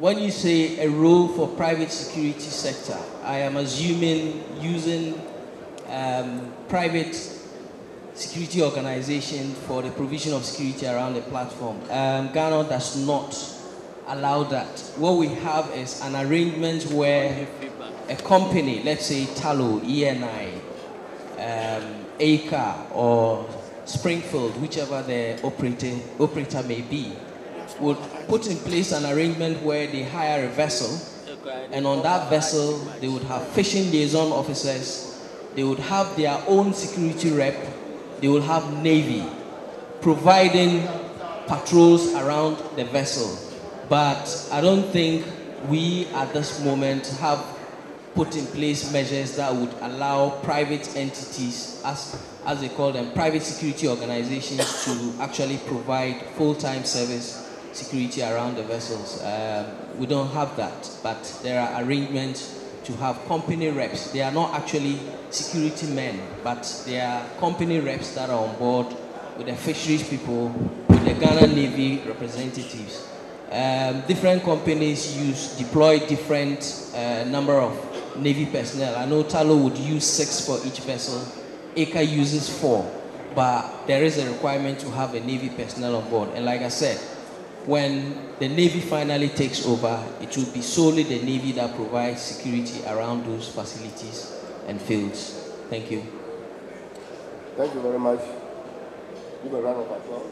when you say a role for private security sector, I am assuming using um, private security organization for the provision of security around the platform. Um, Ghana does not allow that. What we have is an arrangement where a company, let's say Tullow, ENI, um, Aker, or Springfield, whichever the operator, operator may be, would put in place an arrangement where they hire a vessel, and on that vessel, they would have fishing liaison officers, they would have their own security rep, they will have navy providing patrols around the vessel. But I don't think we at this moment have put in place measures that would allow private entities, as, as they call them, private security organizations, to actually provide full-time service security around the vessels. Um, we don't have that, but there are arrangements to have company reps. They are not actually security men, but they are company reps that are on board with the fisheries people, with the Ghana Navy representatives. Um, different companies use deploy different uh, number of Navy personnel. I know Tullow would use six for each vessel. Aker uses four, but there is a requirement to have a Navy personnel on board. And like I said, when the Navy finally takes over, it will be solely the Navy that provides security around those facilities and fields. Thank you. Thank you very much. Give a round of applause.